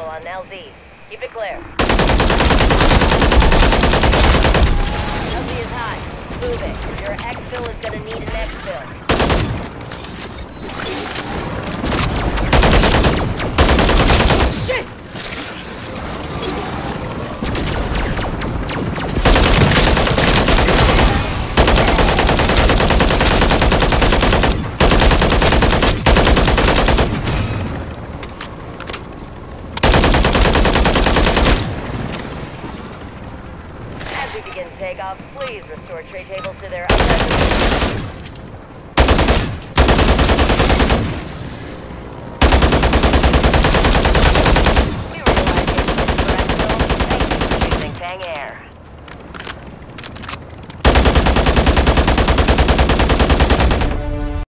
on LZ. Keep it clear. LZ is high. Move it. Your exfil is gonna need an we begin takeoff, please restore tray tables to their